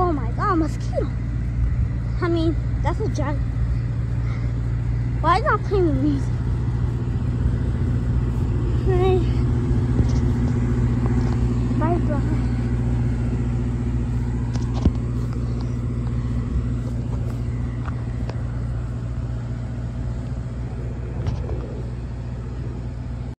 Oh my god, mosquito. I mean, that's a giant. Why is not playing with music?